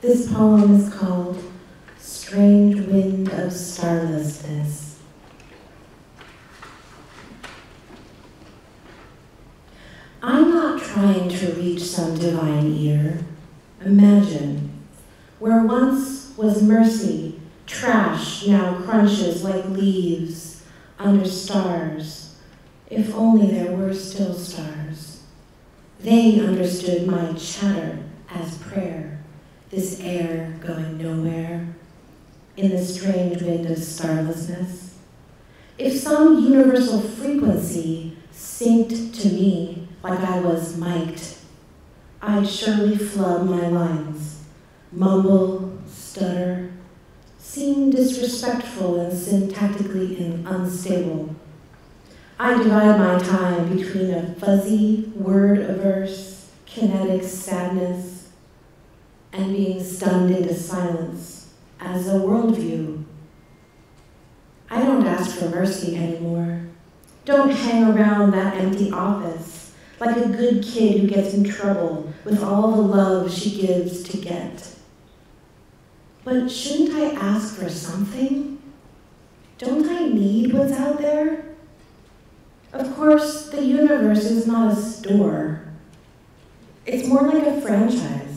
This poem is called Strange Wind of Starlessness. I'm not trying to reach some divine ear. Imagine, where once was mercy, trash now crunches like leaves under stars. If only there were still stars. They understood my chatter as prayer, this air going nowhere, in the strange wind of starlessness. If some universal frequency synced to me like I was mic'd, I'd surely flub my lines, mumble, stutter, seem disrespectful and syntactically unstable. I divide my time between a fuzzy word averse, kinetic sadness, and being stunned into silence as a worldview. I don't ask for mercy anymore. Don't hang around that empty office like a good kid who gets in trouble with all the love she gives to get. But shouldn't I ask for something? Don't I need what's out there? Of course, the universe is not a store. It's more like a franchise,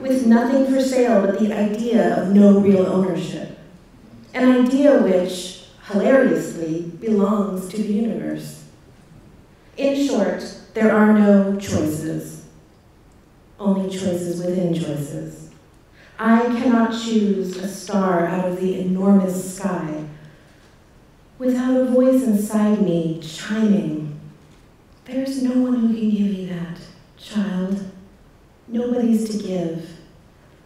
with nothing for sale but the idea of no real ownership. An idea which, hilariously, belongs to the universe. In short, there are no choices, only choices within choices. I cannot choose a star out of the enormous sky without a voice inside me chiming. There's no one who can give you that, child. Nobody's to give.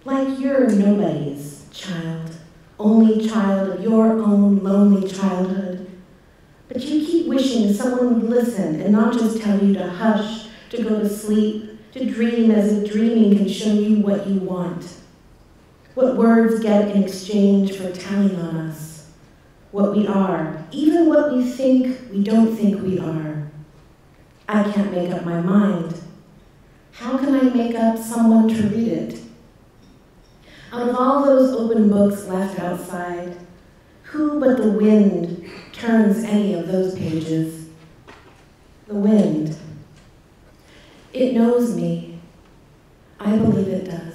Like you're nobody's child, only child of your own lonely childhood. But you keep wishing someone would listen and not just tell you to hush, to go to sleep, to dream as if dreaming can show you what you want. What words get in exchange for telling on us what we are, even what we think we don't think we are. I can't make up my mind. Make up someone to read it? Out of all those open books left outside, who but the wind turns any of those pages? The wind. It knows me. I believe it does.